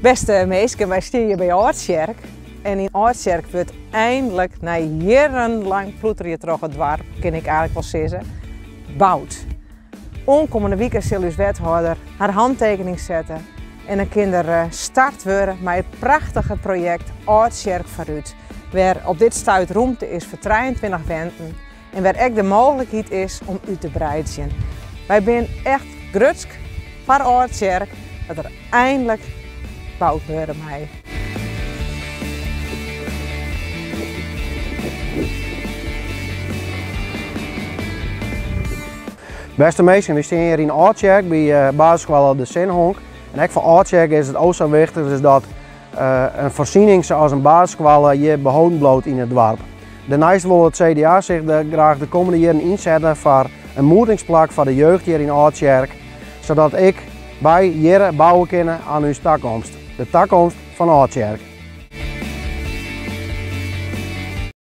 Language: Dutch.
Beste meisje, wij staan hier bij Oortjerk. En in Oortjerk wordt eindelijk, na jarenlang ploeteren terug het dorp, kan ik eigenlijk wel zeggen, bouwd. Onkomende weekend zal uw wethouder haar handtekening zetten en een kinder start worden met het prachtige project Oortjerk vooruit. Waar op dit stuit ruimte is voor 23 wenten en waar ook de mogelijkheid is om u te breiden. Wij zijn echt grutsk voor Oortjerk dat er eindelijk Beste mensen, we staan hier in Oortjerk bij uh, basisschool De Zinhonk. En ook voor Oortjerk is het ook zo wichtig dat uh, een voorziening zoals een basisschool je behouden bloot in het dorp. Daarnaast wil het CDA zich de, graag de komende jaren inzetten voor een moedingsplak voor de jeugd hier in Oortjerk. Zodat ik bij jaren bouwen kunnen aan hun toekomst. De toekomst van Oortjerk.